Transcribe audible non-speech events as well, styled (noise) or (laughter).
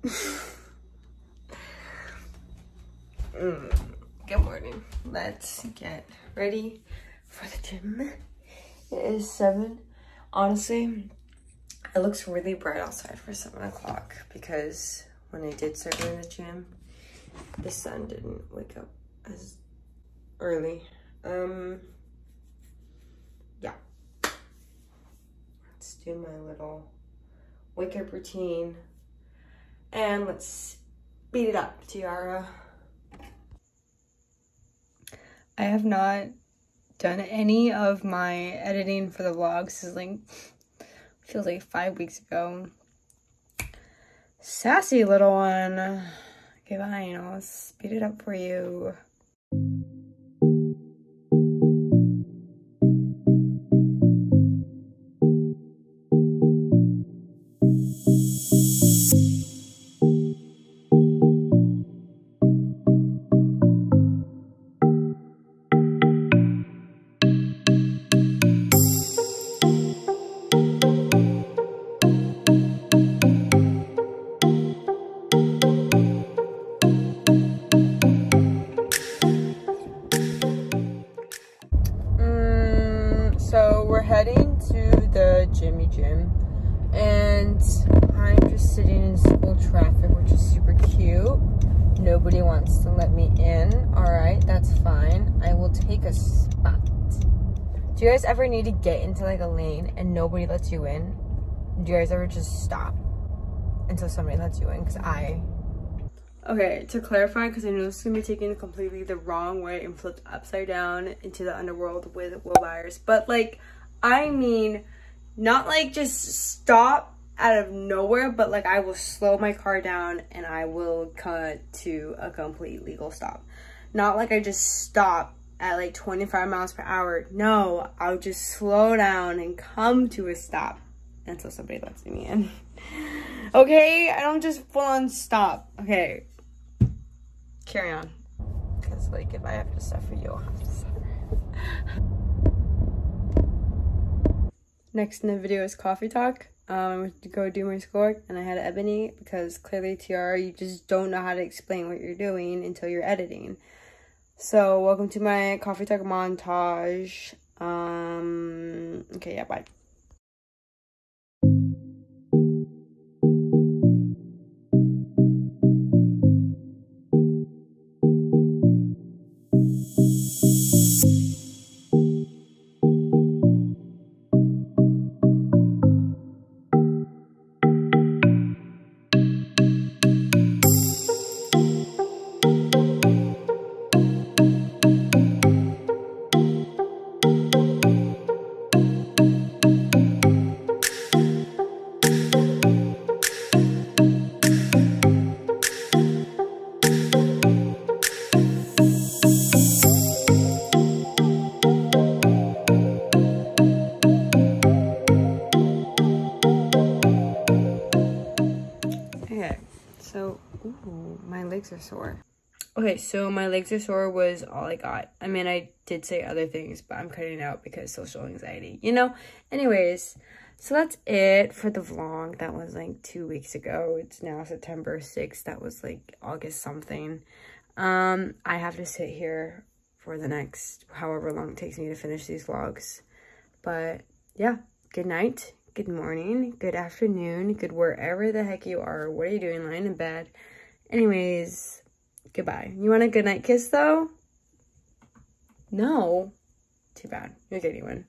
(laughs) Good morning. Let's get ready for the gym. It is 7. Honestly, it looks really bright outside for 7 o'clock because when I did start going to the gym, the sun didn't wake up as early. Um, yeah. Let's do my little wake up routine. And let's speed it up, Tiara. I have not done any of my editing for the vlogs. This is like, feels like five weeks ago. Sassy little one. Okay, fine. I'll speed it up for you. Heading to the Jimmy Gym and I'm just sitting in school traffic, which is super cute. Nobody wants to let me in. All right, that's fine. I will take a spot. Do you guys ever need to get into like a lane and nobody lets you in? Do you guys ever just stop until somebody lets you in? Because I Okay, to clarify, because I know this is going to be taken completely the wrong way and flipped upside down into the underworld with Will Byers. But, like, I mean, not like just stop out of nowhere, but like I will slow my car down and I will cut to a complete legal stop. Not like I just stop at like 25 miles per hour. No, I'll just slow down and come to a stop until somebody lets me in. (laughs) okay? I don't just full on stop. Okay. Carry on. Because like if I have to suffer, you'll have to suffer. (laughs) Next in the video is coffee talk. Um, I went to go do my schoolwork and I had Ebony because clearly TR, you just don't know how to explain what you're doing until you're editing. So welcome to my coffee talk montage. Um, okay, yeah, bye. Legs are sore. Okay, so my legs are sore was all I got. I mean, I did say other things, but I'm cutting it out because social anxiety, you know? Anyways, so that's it for the vlog. That was like two weeks ago. It's now September 6th. That was like August something. Um, I have to sit here for the next however long it takes me to finish these vlogs. But yeah, good night, good morning, good afternoon, good wherever the heck you are. What are you doing lying in bed? Anyways, goodbye. You want a goodnight kiss though? No. Too bad. You're getting one.